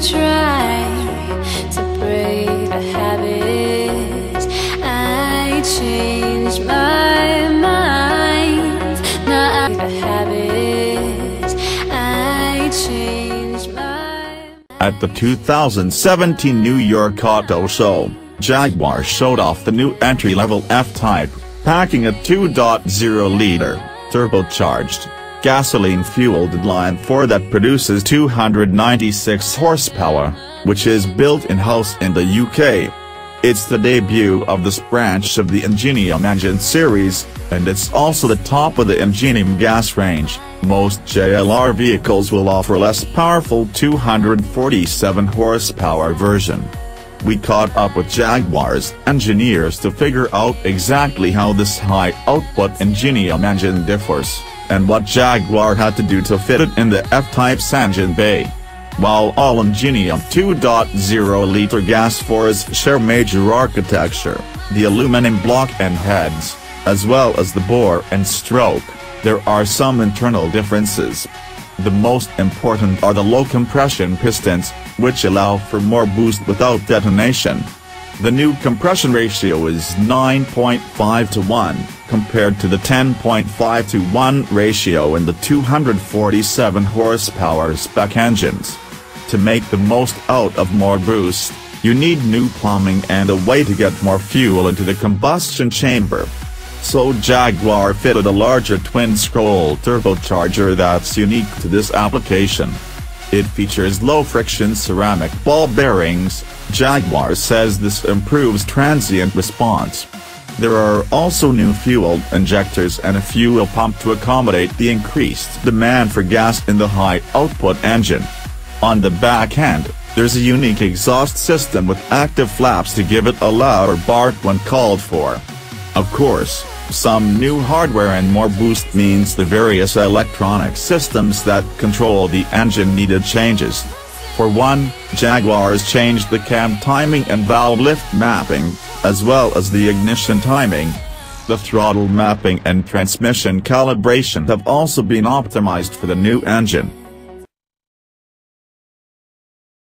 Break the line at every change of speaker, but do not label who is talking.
Try to break habit, I changed my I changed my
At the 2017 New York Auto Show, Jaguar showed off the new entry-level F-Type, packing a 2.0-liter, turbocharged, gasoline-fueled Line 4 that produces 296 horsepower, which is built in-house in the UK. It's the debut of this branch of the Ingenium engine series, and it's also the top of the Ingenium gas range. Most JLR vehicles will offer less powerful 247 horsepower version. We caught up with Jaguar's engineers to figure out exactly how this high-output Ingenium engine differs, and what Jaguar had to do to fit it in the F-Type's engine bay. While all Ingenium 2.0-liter gas 4s share major architecture, the aluminum block and heads, as well as the bore and stroke, there are some internal differences. The most important are the low compression pistons, which allow for more boost without detonation. The new compression ratio is 9.5 to 1, compared to the 10.5 to 1 ratio in the 247 horsepower spec engines. To make the most out of more boost, you need new plumbing and a way to get more fuel into the combustion chamber. So Jaguar fitted a larger twin-scroll turbocharger that's unique to this application. It features low-friction ceramic ball bearings, Jaguar says this improves transient response. There are also new fuel injectors and a fuel pump to accommodate the increased demand for gas in the high-output engine. On the back end, there's a unique exhaust system with active flaps to give it a louder bark when called for. Of course, some new hardware and more boost means the various electronic systems that control the engine needed changes. For one, Jaguars changed the cam timing and valve lift mapping, as well as the ignition timing. The throttle mapping and transmission calibration have also been optimized for the new engine.